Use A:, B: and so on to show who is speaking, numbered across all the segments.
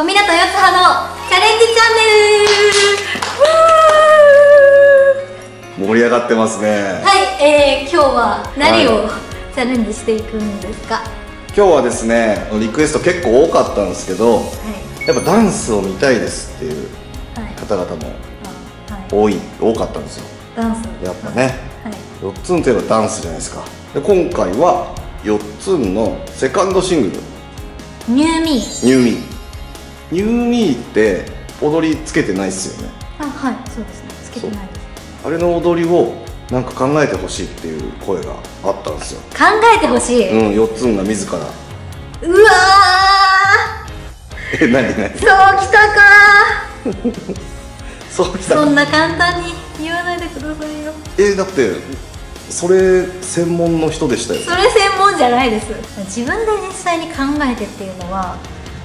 A: 小湊四葉のチャレンジチャンネル。
B: 盛り上がってますね。
A: はい、えー、今日は何をチャレンジしていくんですか？
B: 今日はですねリクエスト結構多かったんですけど
A: はい。
B: やっぱダンスを見たいですっていう
A: はい。
B: 方々も
A: あはい。
B: 多い多かったんですよ。
A: ダンス。
B: やっぱね。
A: はい。
B: 4つんといえばダンスじゃないですか。で今回は4つんのセカンドシングル。
A: ニューミー「
B: ニューミー」ニューミーって踊りつけてないっすよね。
A: あはいそうですね。つけてないです。
B: あれの踊りをなんか考えてほしいっていう声があったんですよ。
A: 考えてほしい、
B: うん4つんが自ら。
A: うわ
B: え何何？
A: ーそうきたか
B: そうきた
A: そんな簡単に言わないでくださいよ。
B: えだってそれ専門の人でしたよ
A: それ専門じゃないです。自分で実際に考えてっていうのは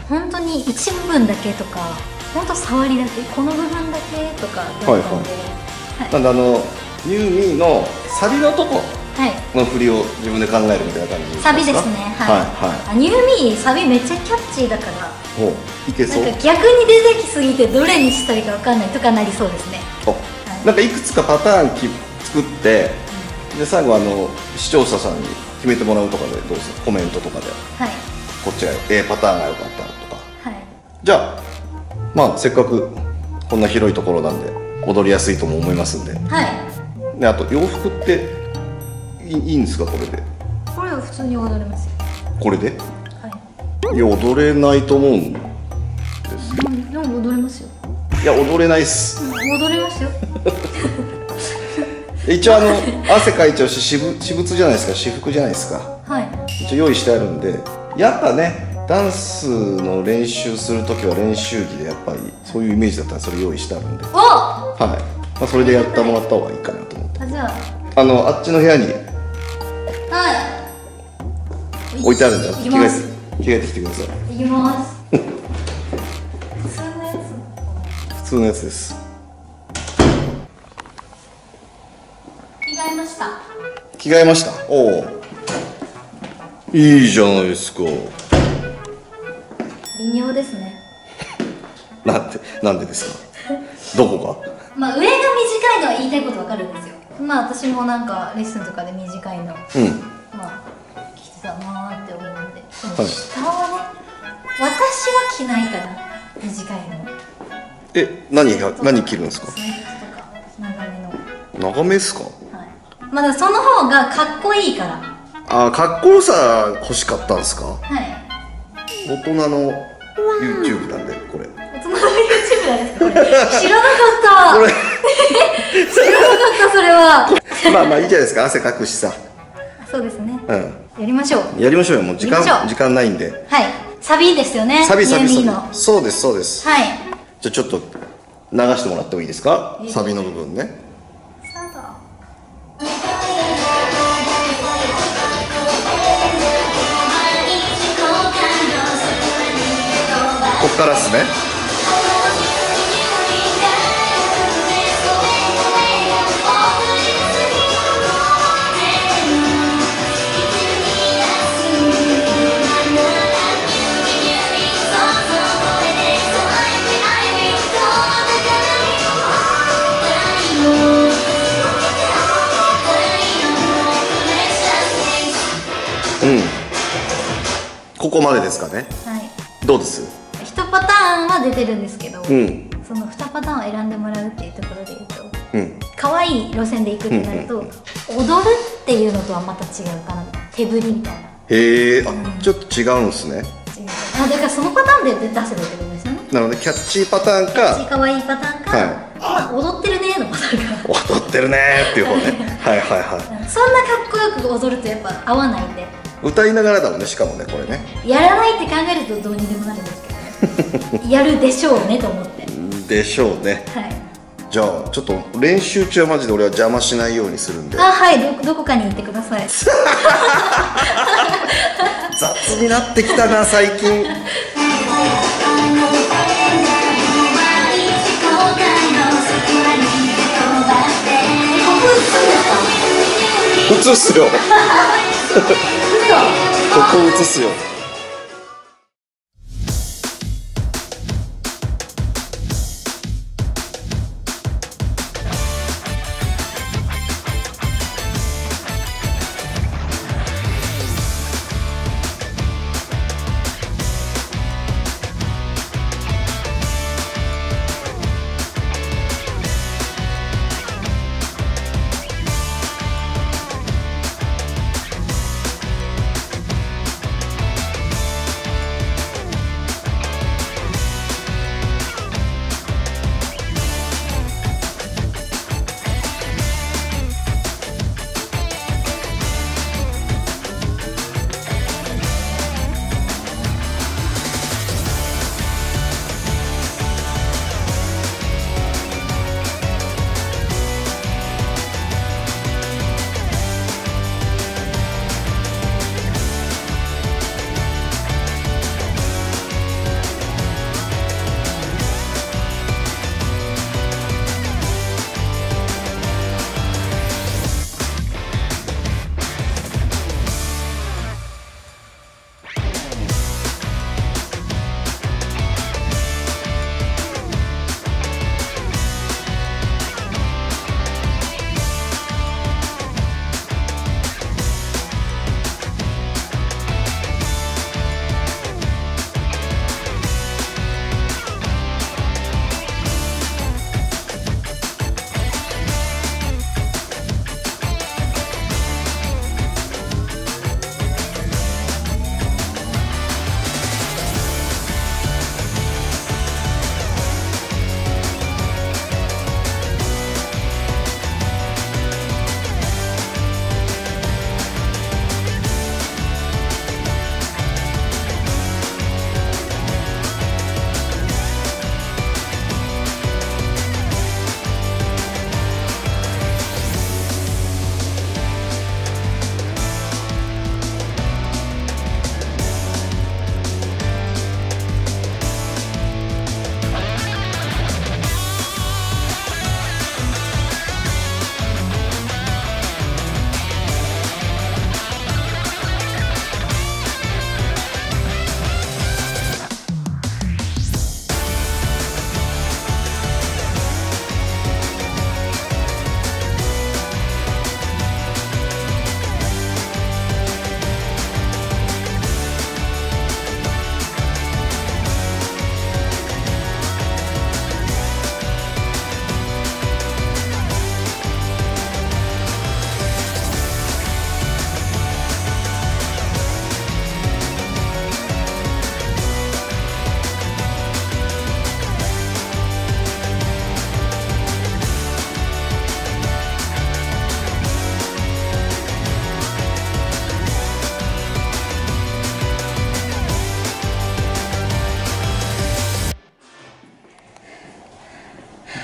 A: 本当に一部分だけとか本当触りだけこの部分だけとかだったんではい。
B: なんであのニューミーのサビのとこ
A: はい。
B: の振りを自分で考えるみたいな感じ
A: サビですね。はい、
B: はいはい。
A: あニューミーサビめっちゃキャッチーだから。
B: ほういけそう？
A: なんか逆に出てきすぎてどれにしたらいいか分かんないとかなりそうですね。
B: あなんかいくつかパターンき作ってで最後あの視聴者さんに決めてもらうとかでどうですか？コメントとかで。
A: はい
B: こっちが A パターンが良かったとか。
A: はい。
B: じゃあまあせっかくこんな広いところなんで踊りやすいとも思いますんで。
A: はい。
B: であと洋服っていいいいんですかこれで？
A: これは普通に踊れますよ。
B: これで？
A: はい。
B: いや踊れないと思うんで
A: うんでも踊れますよ。
B: すいや踊れないっす。
A: うん踊れますよ。
B: 一応あの汗かいちゃうし私物私物じゃないですか私服じゃないですか。
A: はい。
B: 一応用意してあるんでやっぱねダンスの練習する時は練習着でやっぱりそういうイメージだったらそれ用意してあるんではい、
A: お
B: まあ、それでやってもらった方がいいかなと思って。
A: あじゃ
B: あ。のあっちの部屋に
A: あはい。
B: 置いてあるんで
A: い
B: 着替えて着替えてきてください。
A: いきます。普通のやつ。
B: 普通のやつです。
A: 着替えました。
B: 着替えました。おおいいじゃないですか。
A: 微妙ですね。
B: なんでなんでですか？どこが？
A: まあ上が短いのは言いたいことわかるんですよ。まあ私もなんかレッスンとかで短いの
B: うん。
A: まあ着てたなーって思うんで。でも
B: はい。
A: 下はね私は着ないかな短いの。
B: え何が何着るんですか？
A: スウェットとか長めの。
B: 長めですか？
A: はい。まだその方がかっこいいから
B: あかっこよさ欲しかったんですか？
A: はい。
B: 大人の YouTube なんでこれ。
A: 大人の YouTube なんですか？これ。知らなかった。
B: これ。
A: 知らなかったそれは。
B: まあまあいいじゃないですか汗かくしさ。
A: そうですね。
B: うん。
A: やりましょう。
B: やりましょうよもう時間時間ないんで。
A: はい。サビですよね
B: サビサビサビ。そうですそうです。
A: はい。
B: じゃあちょっと流してもらってもいいですか？サビの部分ねからっすね。うん。ここまでですかね。
A: はい。
B: どうです？
A: 一パターンは出てるんですけど、
B: うん。
A: その2パターンを選んでもらうっていうところで言うと
B: うん。
A: 可愛い路線で行くってなると、踊るっていうのとはまた違うかな。手振りみたいな。
B: へえあちょっと違うんすね。
A: 違う。あだからそのパターンで出せばいいってことですよね。
B: なのでキャッチーパターンか
A: 可愛いパターンか、
B: はい。
A: まあ、踊ってるねのパターンか。
B: 踊ってるねーっていう方ね。はいはいはい。
A: そんなかっこよく踊るとやっぱ合わないんで。
B: 歌いながらだもんねしかもねこれね。
A: やらないって考えるとどうにでもなるんですけど。ねやるでしょうねと思って。
B: でしょうね。
A: はい。
B: じゃあちょっと練習中はマジで俺は邪魔しないようにするんで。
A: あはい。どどこかに行ってください。
B: 雑になってきたな最近。映すよ。ここ映すよ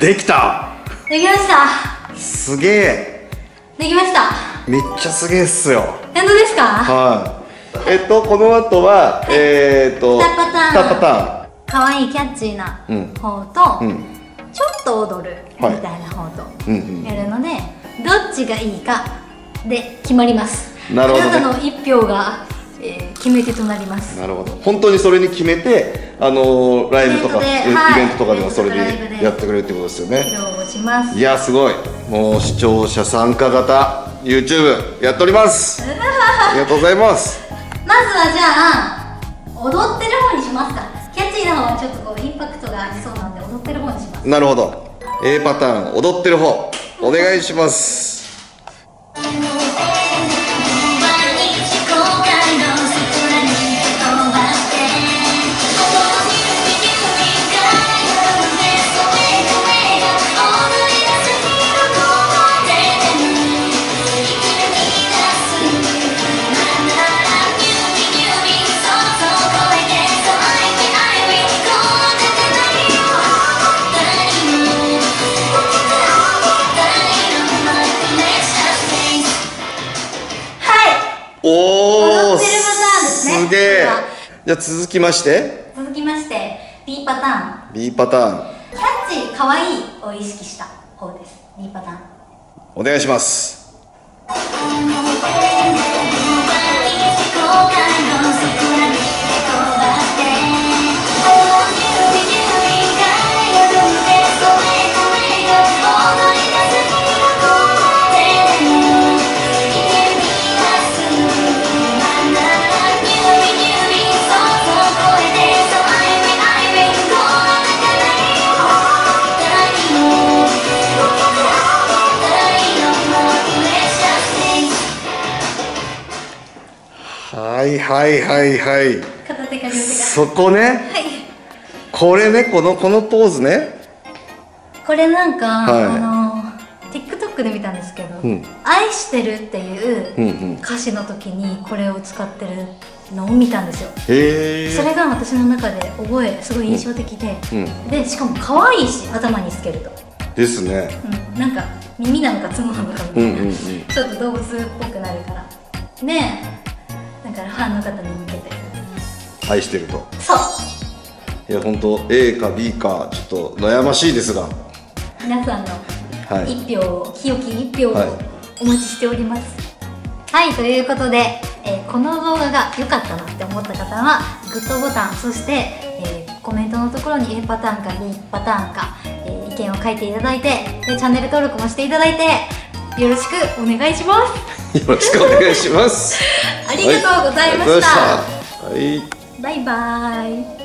B: できた。
A: できました。
B: すげえ。
A: できました。
B: めっちゃすげえっすよ。
A: 本当ですか？
B: はい。えっとこの後は、えー、っと
A: 二パターン。
B: 二パターン。
A: 可愛いキャッチーな
B: うん。
A: 方と、
B: うん。
A: ちょっと踊るみ
B: はい。
A: たいな方と
B: うんうん
A: やるので、どっちがいいかで決まります。
B: なるほどね。
A: あなたの一票が、えー決め手となります。
B: なるほど。本当にそれに決めてあのーライブとか
A: イベントで
B: イ
A: はい
B: ベントとかでもそれ
A: で
B: で。やってくれるってことですよね。いやすごい。もう視聴者参加型 YouTube やっております。ありがとうございます。
A: まずはじゃあ踊ってる方にしますか。キャッチーな方はちょっとこうインパクトがありそうなんで踊ってる方にします。
B: なるほど。A パターン踊ってる方お願いしますじゃあ続きまして。
A: 続きまして B パターン。
B: B パターン。
A: キャッチー可愛いを意識した方です。B パターン。
B: お願いしますはいはいはい。はい
A: 片手か両手。か
B: そこね。
A: はい。
B: これねこのこのポーズね。
A: これなんか、
B: はい。
A: あの TikTok で見たんですけど「
B: うん。
A: 愛してる」っていう歌詞の時にこれを使ってるのを見たんですよ。
B: へえ。
A: それが私の中で覚えすごい印象的で、
B: うん
A: でしかも可愛いし頭につけると、
B: ですね。
A: うん、なんか耳なのか角なのかみたいな、
B: うんうんうん。
A: ちょっと動物っぽくなるから。でだからファンの方に向けて。
B: 愛してると。
A: そう。
B: いや本当 A か B かちょっと悩ましいですが。
A: 皆さんの
B: はい。
A: 一票を、清き一票を
B: はい。
A: お待ちしております。はい、ということで、えーこの動画が良かったなって思った方はグッドボタンそして、えーコメントのところに A パターンか B パターンか、えー意見を書いていただいてでチャンネル登録もしていただいてよろしくお願いします。
B: よろしくお願いします ありがとうございました。はい。
A: バイバーイ